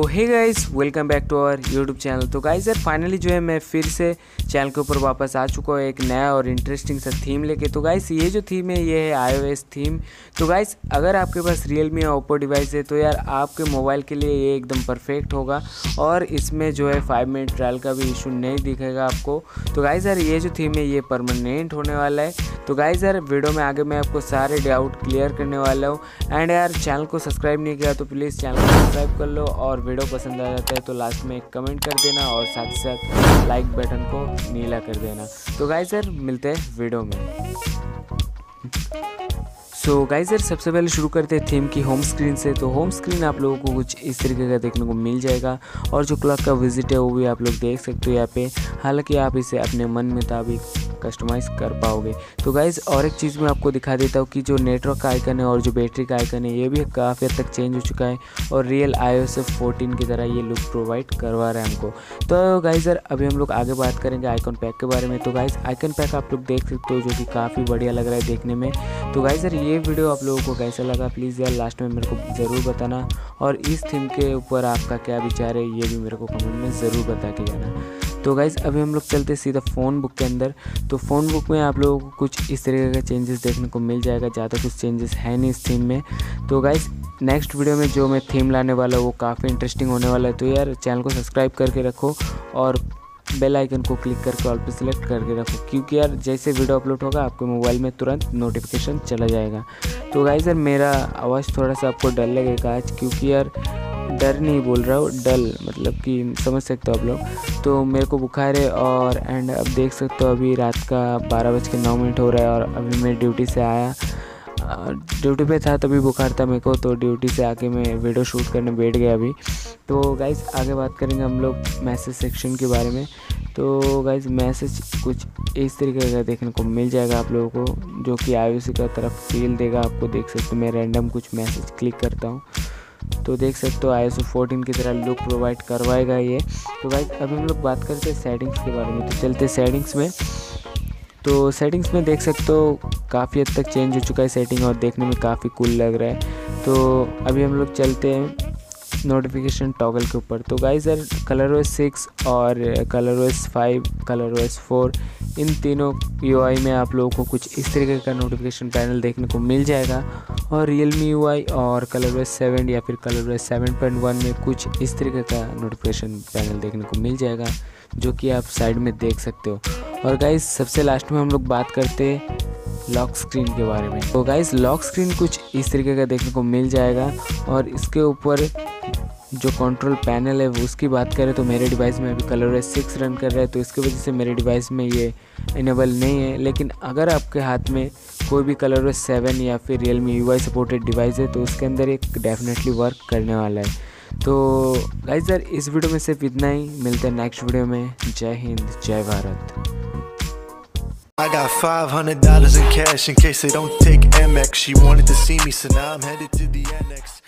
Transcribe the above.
तो hey guys welcome back to our YouTube channel तो guys यार फाइनली जो है मैं फिर से चैनल के ऊपर वापस आ चुका हूँ एक नया और इंटरेस्टिंग सा थीम लेके। तो गाइस ये जो थीम है, ये है आईओएस थीम तो गाइस अगर आपके पास रियल मी या ओप्पो डिवाइस है तो यार आपके मोबाइल के लिए ये एकदम परफेक्ट होगा और इसमें जो है फाइव मिनट ट्रायल का भी इशू नहीं दिखेगा आपको। तो गाइस यार, ये जो थीम है, ये परमानेंट होने वाला है। तो गाइस यार वीडियो में आगे मैं आपको सारे डाउट क्लियर करने वाला हूँ। एंड यार चैनल को सब्सक्राइब नहीं किया तो प्लीज़ चैनल को सब्सक्राइब कर लो और वीडियो पसंद आ जाता है तो लास्ट में कमेंट कर देना और साथ ही साथ लाइक बटन को नीला कर देना। तो गाइस सर मिलते हैं वीडियो में। सो so, गाइज़ यार सबसे पहले शुरू करते हैं थीम की होम स्क्रीन से। तो होम स्क्रीन आप लोगों को कुछ इस तरीके का देखने को मिल जाएगा। और जो क्लॉक का विज़िट है वो भी आप लोग देख सकते हो यहाँ पे। हालाँकि आप इसे अपने मन मुताबिक कस्टमाइज़ कर पाओगे। तो गाइज़ और एक चीज़ मैं आपको दिखा देता हूँ कि जो नेटवर्क का आइकन है और जो बैटरी का आइकन है ये भी काफ़ी हद तक चेंज हो चुका है। और रियल आई ओ की तरह ये लुक प्रोवाइड करवा रहा है हमको। तो गाइज़ सर अभी हम लोग आगे बात करेंगे आइकन पैक के बारे में। तो गाइज़ आइकन पैक आप लोग देख सकते हो जो कि काफ़ी बढ़िया लग रहा है देखने में। तो गाइज़ सर ये वीडियो आप लोगों को कैसा लगा? प्लीज़ यार लास्ट में मेरे को ज़रूर बताना। और इस थीम के ऊपर आपका क्या विचार है, ये भी मेरे को कमेंट में ज़रूर बता के जाना। तो गाइज़ अभी हम लोग चलते सीधा फ़ोन बुक के अंदर। तो फ़ोन बुक में आप लोगों को कुछ इस तरीके का चेंजेस देखने को मिल जाएगा, ज़्यादा कुछ चेंजेस है नहीं इस थीम में। तो गाइज़ नेक्स्ट वीडियो में जो मैं थीम लाने वाला हूँ, वो काफ़ी इंटरेस्टिंग होने वाला है। तो यार चैनल को सब्सक्राइब करके रखो और बेल आइकन को क्लिक करके ऑल पे सिलेक्ट करके रखो। क्योंकि यार, जैसे वीडियो अपलोड होगा, आपके मोबाइल में तुरंत नोटिफिकेशन चला जाएगा। तो गाइज़ यार, मेरा आवाज़ थोड़ा सा आपको डर लगेगा आज, क्योंकि यार, डर नहीं बोल रहा हूँ, डल। मतलब कि समझ सकते हो आप लोग। तो मेरे को बुखार है और एंड अब देख सकते हो अभी रात का बारह बज के नौ मिनट हो रहा है और अभी मैं ड्यूटी से आया। ड्यूटी पे था तभी बुखार था मेरे को तो ड्यूटी से आके मैं वीडियो शूट करने बैठ गया अभी। तो गाइज़ आगे बात करेंगे हम लोग मैसेज सेक्शन के बारे में। तो गाइज़ मैसेज कुछ इस तरीके का देखने को मिल जाएगा आप लोगों को, जो कि आईओसी का तरफ़ फील देगा आपको। देख सकते मैं रैंडम कुछ मैसेज क्लिक करता हूँ। तो देख सकते हो आई एस की तरह लुक प्रोवाइड करवाएगा ये। तो भाई अभी हम लोग बात करते हैं सेटिंग्स के बारे में। तो चलते सेटिंग्स में। तो सेटिंग्स में देख सकते हो, काफ़ी हद तक चेंज हो चुका है सेटिंग और देखने में काफ़ी कूल लग रहा है। तो अभी हम लोग चलते हैं नोटिफिकेशन टॉगल के ऊपर। तो गाइज़ यार कलर ओएस सिक्स और Color OS five Color OS four इन तीनों यूआई में आप लोगों को कुछ इस तरीके का नोटिफिकेशन पैनल देखने को मिल जाएगा। और रियल मी यू और कलर ओएस सेवन या फिर Color OS seven point one में कुछ इस तरीके का नोटिफिकेशन पैनल देखने को मिल जाएगा। जो कि आप साइड में देख सकते हो। और गाइज़ सबसे लास्ट में हम लोग बात करते हैं लॉक स्क्रीन के बारे में। तो गाइज़ लॉक स्क्रीन कुछ इस तरीके का देखने को मिल जाएगा और इसके ऊपर जो कंट्रोल पैनल है उसकी बात करें तो मेरे डिवाइस में अभी कलर है सिक्स रन कर रहा है तो इसकी वजह से मेरे डिवाइस में ये इनेबल नहीं है। लेकिन अगर आपके हाथ में कोई भी कलर है सेवन या फिर Realme you supported device है तो उसके अंदर एक डेफिनेटली वर्क करने वाला है। तो गाइस सर इस वीडियो में सिर्फ़ इतना ही मिलते हैं नेक्स्ट वीडियो में जय हिंद जय Bharat I got $500 in cash in case they don't take MX. She wanted to see me, so now I'm headed to the annex.